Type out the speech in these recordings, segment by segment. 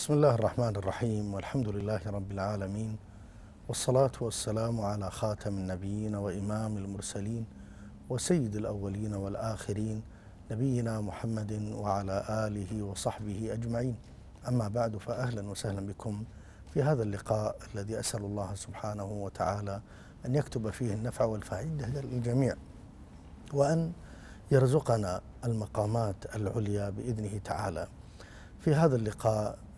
بسم الله الرحمن الرحيم والحمد لله رب العالمين والصلاة والسلام على خاتم النبيين وإمام المرسلين وسيد الأولين والآخرين نبينا محمد وعلى آله وصحبه أجمعين أما بعد فأهلا وسهلا بكم في هذا اللقاء الذي أسأل الله سبحانه وتعالى أن يكتب فيه النفع والفائدة للجميع وأن يرزقنا المقامات العليا بإذنه تعالى في هذا اللقاء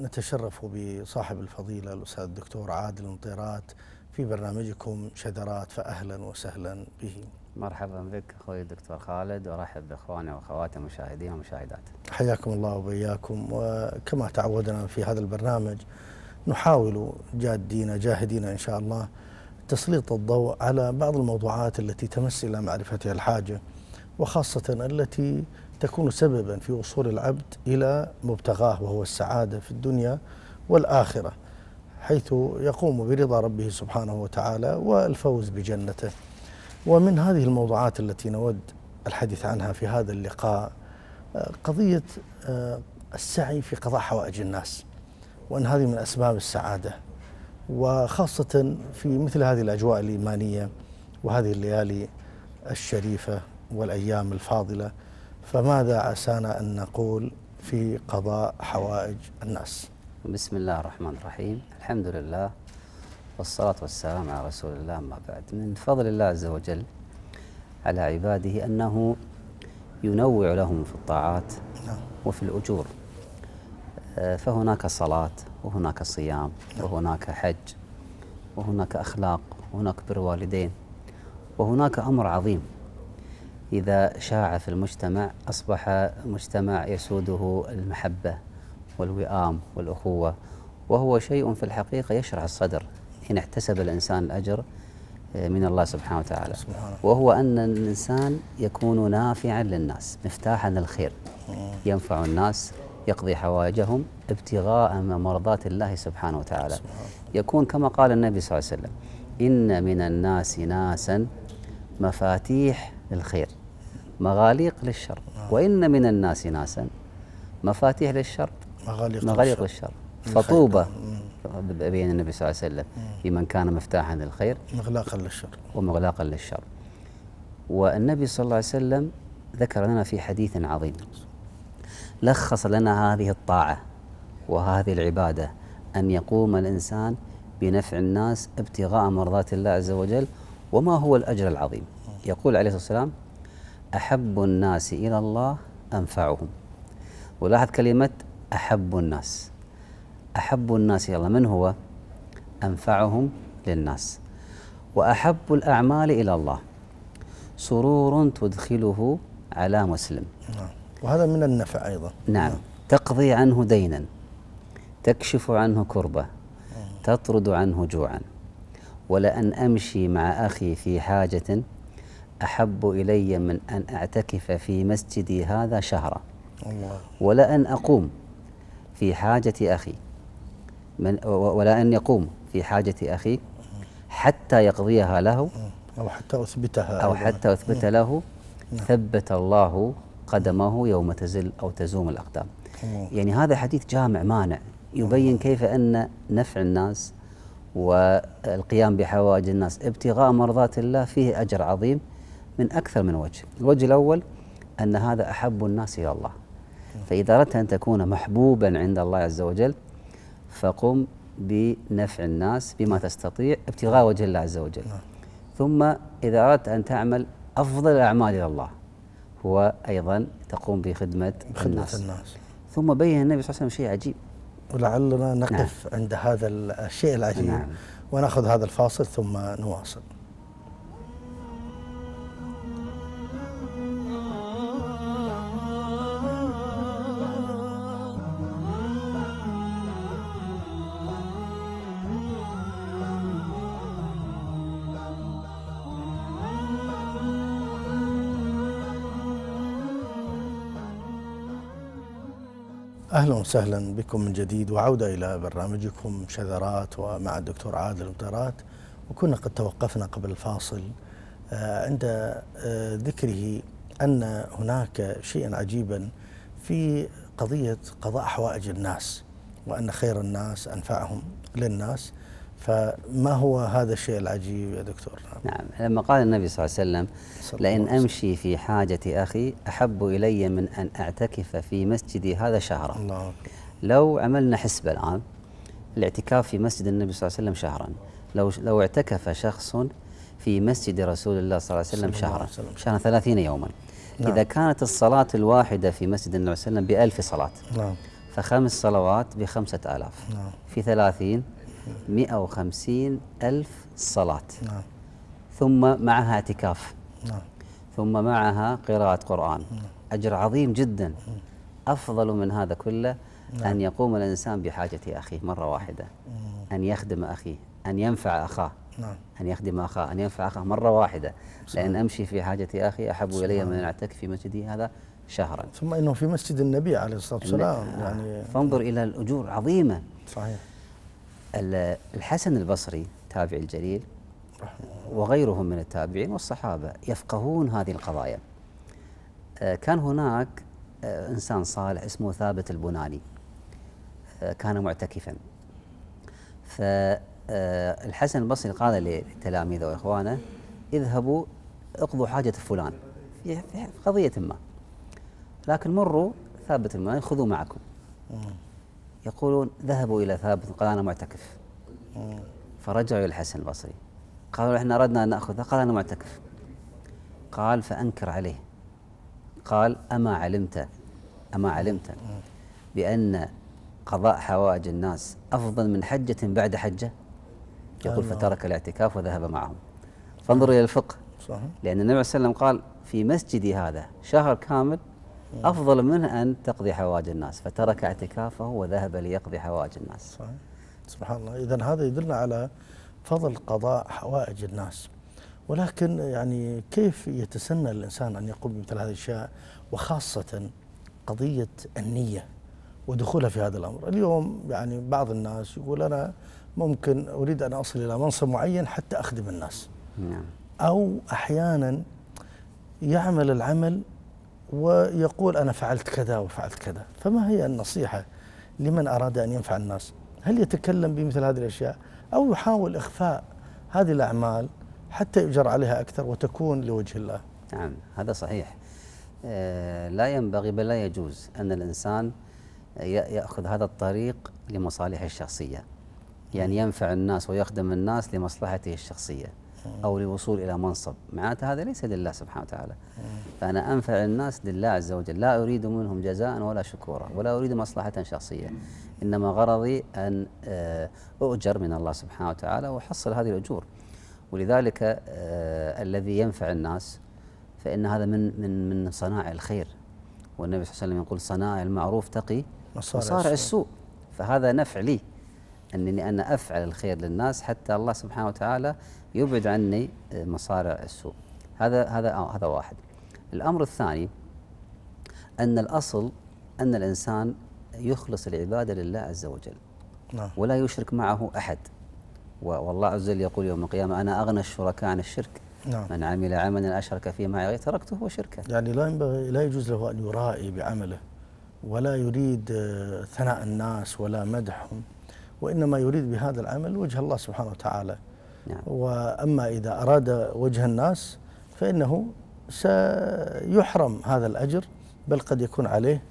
نتشرف بصاحب الفضيلة الأستاذ الدكتور عادل انطيرات في برنامجكم شذرات فأهلا وسهلا به مرحبا بك أخوي الدكتور خالد وأرحب بأخواني وأخواتي المشاهدين والمشاهدات. حياكم الله وبياكم وكما تعودنا في هذا البرنامج نحاول جادين جاهدين إن شاء الله تسليط الضوء على بعض الموضوعات التي تمس إلى معرفتها الحاجة وخاصة التي تكون سببا في وصول العبد إلى مبتغاه وهو السعادة في الدنيا والآخرة حيث يقوم برضا ربه سبحانه وتعالى والفوز بجنته. ومن هذه الموضوعات التي نود الحديث عنها في هذا اللقاء قضية السعي في قضاء حوائج الناس وأن هذه من أسباب السعادة وخاصة في مثل هذه الأجواء الإيمانية وهذه الليالي الشريفة والأيام الفاضلة فماذا عسانا أن نقول في قضاء حوائج الناس؟ بسم الله الرحمن الرحيم. الحمد لله والصلاة والسلام على رسول الله ما بعد. من فضل الله عز وجل على عباده أنه ينوع لهم في الطاعات وفي الأجور. فهناك صلاة وهناك صيام وهناك حج وهناك أخلاق وهناك بر والدين وهناك أمر عظيم. إذا شاع في المجتمع أصبح مجتمع يسوده المحبة والوئام والأخوة وهو شيء في الحقيقة يشرح الصدر. حين احتسب الإنسان الأجر من الله سبحانه وتعالى. وهو أن الإنسان يكون نافعا للناس مفتاحا للخير. ينفع الناس يقضي حوائجهم ابتغاء مرضات الله سبحانه وتعالى. يكون كما قال النبي صلى الله عليه وسلم إن من الناس ناسا مفاتيح للخير. مغاليق للشر. وإن من الناس ناسا مفاتيح للشر. مغاليق, مغاليق للشر. فطوبى بين النبي صلى الله عليه وسلم. في من كان مفتاحا للخير. مغلاقا للشر. ومغلاقا للشر. والنبي صلى الله عليه وسلم ذكر لنا في حديث عظيم. لخص لنا هذه الطاعة وهذه العبادة أن يقوم الإنسان بنفع الناس ابتغاء مرضات الله عز وجل وما هو الأجر العظيم. يقول عليه الصلاة والسلام أحب الناس إلى الله أنفعهم. ولاحظ كلمة أحب الناس. أحب الناس إلى الله من هو؟ أنفعهم للناس. وأحب الأعمال إلى الله. سرور تدخله على مسلم. نعم. وهذا من النفع أيضا. نعم. تقضي عنه دينا. تكشف عنه كربة. تطرد عنه جوعا. ولأن أمشي مع أخي في حاجة أحب إلي من أن أعتكف في مسجدي هذا شهرا. الله. ولأن أقوم في حاجة أخي. من ولا أن يقوم في حاجة أخي حتى يقضيها له أو حتى أثبتها أو. حتى أثبت له. ثبت الله قدمه يوم تزل أو تزوم الأقدام. يعني هذا حديث جامع مانع. يبين كيف أن نفع الناس والقيام بحوائج الناس ابتغاء مرضات الله فيه أجر عظيم. من أكثر من وجه. الوجه الأول أن هذا أحب الناس إلى الله. فإذا أردت أن تكون محبوبا عند الله عز وجل فقم بنفع الناس بما تستطيع ابتغاء وجه الله عز وجل. ثم إذا أردت أن تعمل أفضل الأعمال إلى الله هو أيضا تقوم بخدمة خدمة الناس. الناس. ثم بين النبي صلى الله عليه وسلم شيء عجيب. ولعلنا نقف عند هذا الشيء العجيب. نعم. ونأخذ هذا الفاصل ثم نواصل. أهلا وسهلا بكم من جديد وعودة إلى برنامجكم شذرات ومع الدكتور عادل مطيرات وكنا قد توقفنا قبل الفاصل آه، عند آه، ذكره أن هناك شيئا عجيبا في قضية قضاء حوائج الناس وأن خير الناس أنفعهم للناس. فما هو هذا الشيء العجيب يا دكتور؟ نعم. لما قال النبي صلى الله عليه وسلم لئن أمشي في حاجة أخي أحب إلي من أن أعتكف في مسجدي هذا شهرا. الله أكبر. لو عملنا حسبة الآن الاعتكاف في مسجد النبي صلى الله عليه وسلم شهرا. لو لو اعتكف شخص في مسجد رسول الله صلى الله عليه وسلم شهرا. شهرا ثلاثين يوما. نعم. إذا كانت الصلاة الواحدة في مسجد النبي صلى الله عليه وسلم بألف صلاة. نعم. فخمس صلوات بخمسة آلاف. نعم. في ثلاثين مئة وخمسين ألف صلاة. نعم. ثم معها اعتكاف. نعم. ثم معها قراءة قرآن. أجر عظيم جدا. أفضل من هذا كله أن يقوم الإنسان بحاجة أخيه مرة واحدة. أن يخدم أخيه. أن ينفع أخاه. نعم. أن يخدم أخاه. أن ينفع أخاه مرة واحدة. لأن أمشي في حاجة أخي أحب إلي من أن أعتكف في مسجدي هذا شهرا. ثم إنه في مسجد النبي عليه الصلاة والسلام يعني فانظر إلى الأجور عظيمة. صحيح. الحسن البصري تابع الجليل وغيرهم من التابعين والصحابة يفقهون هذه القضايا. آه، كان هناك آه، إنسان صالح اسمه ثابت البناني آه، كان معتكفا. فالحسن البصري قال لتلاميذه وإخوانه اذهبوا اقضوا حاجة فلان. في قضية ما. لكن مروا ثابت البناني خذوا معكم. يقولون ذهبوا إلى ثابت قال أنا معتكف. فرجعوا إلى الحسن البصري. قالوا إحنا أردنا أن نأخذه قال أنا معتكف. قال فأنكر عليه. قال أما علمت أما علمت بأن قضاء حوائج الناس أفضل من حجة بعد حجة؟ يقول الله. فترك الاعتكاف وذهب معهم. فانظروا إلى الفقه. صحيح. لأن النبي صلى الله عليه وسلم قال في مسجدي هذا شهر كامل أفضل من أن تقضي حوائج الناس فترك اعتكافه وذهب ليقضي حوائج الناس. صحيح. سبحان الله. اذا هذا يدلنا على فضل قضاء حوائج الناس. ولكن يعني كيف يتسنى الإنسان أن يقوم بمثل هذه الأشياء وخاصة قضية النية ودخولها في هذا الأمر، اليوم يعني بعض الناس يقول أنا ممكن أريد أن أصل إلى منصب معين حتى أخدم الناس. نعم. أو أحيانا يعمل العمل ويقول أنا فعلت كذا وفعلت كذا، فما هي النصيحة لمن أراد أن ينفع الناس؟ هل يتكلم بمثل هذه الأشياء أو يحاول إخفاء هذه الأعمال حتى يؤجر عليها أكثر وتكون لوجه الله؟ نعم هذا صحيح آه، لا ينبغي بل لا يجوز أن الإنسان يأخذ هذا الطريق لمصالحه الشخصية يعني ينفع الناس ويخدم الناس لمصلحته الشخصية أو للوصول إلى منصب. معناته هذا ليس لله سبحانه وتعالى. فأنا أنفع الناس لله عز وجل. لا أريد منهم جزاء ولا شكورا ولا أريد مصلحة شخصية. إنما غرضي أن آه، أؤجر من الله سبحانه وتعالى وأحصل هذه الأجور. ولذلك آه، الذي ينفع الناس فإن هذا من من من صنائع الخير. والنبي صلى الله عليه وسلم يقول صنائع المعروف تقي مصارع. السوء. فهذا نفع لي. أنني أنا أفعل الخير للناس حتى الله سبحانه وتعالى يبعد عني آه، مصارع السوء. هذا هذا آه، هذا واحد. الأمر الثاني أن الأصل أن الإنسان يخلص العبادة لله عز وجل. نعم. ولا يشرك معه أحد. والله عز وجل يقول يوم القيامة أنا أغنى الشركاء عن الشرك. نعم. من عمل عملا أشرك فيه معي تركته وشركه يعني لا ينبغي لا يجوز له أن يرائي بعمله. ولا يريد آه، ثناء الناس ولا مدحهم. وإنما يريد بهذا العمل وجه الله سبحانه وتعالى. نعم. وأما إذا أراد وجه الناس فإنه سيحرم هذا الأجر بل قد يكون عليه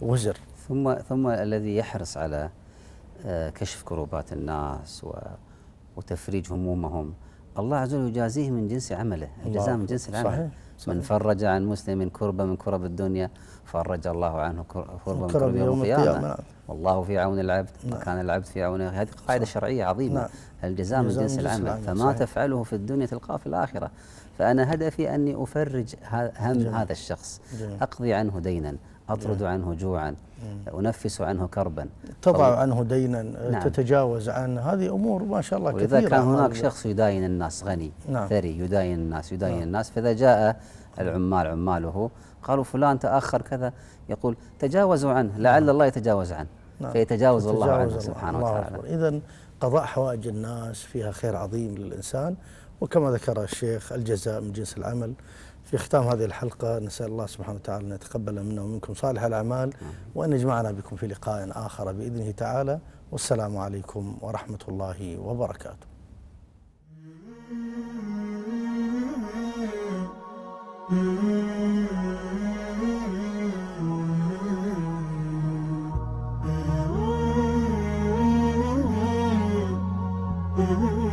وزر. ثم ثم الذي يحرص على آه، كشف كروبات الناس وتفريج همومهم الله عز وجل يجازيه من جنس عمله الجزاء من جنس. العمل. صحيح، من. فرج عن مسلم كربة من كرب الدنيا فرج الله عنه كر- كربة من كرب يوم القيامة نعم. والله في عون العبد نعم. وكان العبد في عون هذه قاعدة شرعية عظيمة نعم. الجزاء من جنس العمل العمل، فما صحيح. تفعله في الدنيا تلقاه في الآخرة فأنا هدفي أني أفرج هم جميل. هذا الشخص جميل. أقضي عنه دينا أطرد عنه جوعا أنفس عنه كربا تضع عنه دينا نعم. تتجاوز عنه هذه أمور ما شاء الله ولذا كثيرة كان هناك. شخص يداين الناس غني نعم. ثري يداين الناس يداين نعم. الناس فإذا جاء العمال عماله قالوا فلان تأخر كذا يقول تجاوزوا عنه لعل الله يتجاوز عنه نعم. فيتجاوز الله عنه الله. سبحانه الله وتعالى. إذا قضاء حوائج الناس فيها خير عظيم للإنسان وكما ذكر الشيخ الجزاء من جنس العمل في ختام هذه الحلقة نسأل الله سبحانه وتعالى أن يتقبل منا ومنكم صالح الأعمال وأن يجمعنا بكم في لقاء آخر بإذنه تعالى. والسلام عليكم ورحمة الله وبركاته. Mm-hmm.